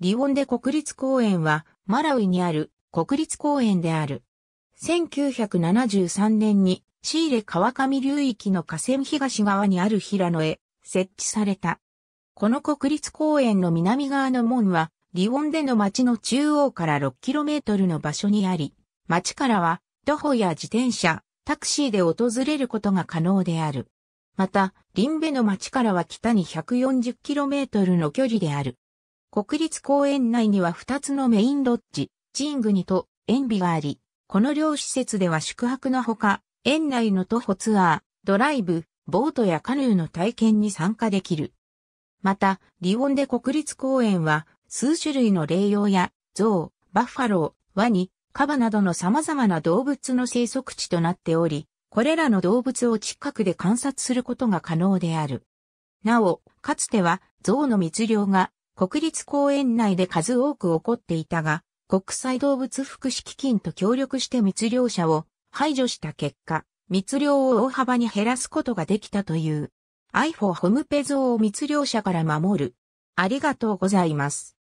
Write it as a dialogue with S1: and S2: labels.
S1: リオンデ国立公園はマラウイにある国立公園である。1973年にシーレ川上流域の河川東側にある平野へ設置された。この国立公園の南側の門はリオンデの街の中央から 6km の場所にあり、街からは徒歩や自転車、タクシーで訪れることが可能である。また、リンベの町からは北に 140km の距離である。国立公園内には2つのメインロッジ、チングニと塩ビがあり、この両施設では宿泊のほか、園内の徒歩ツアー、ドライブ、ボートやカヌーの体験に参加できる。また、リオンデ国立公園は、数種類の霊用や、ゾウ、バッファロー、ワニ、カバなどの様々な動物の生息地となっており、これらの動物を近くで観察することが可能である。なお、かつては、ゾウの密漁が国立公園内で数多く起こっていたが、国際動物福祉基金と協力して密漁者を排除した結果、密漁を大幅に減らすことができたという。iPhone ホムペゾウを密漁者から守る。ありがとうございます。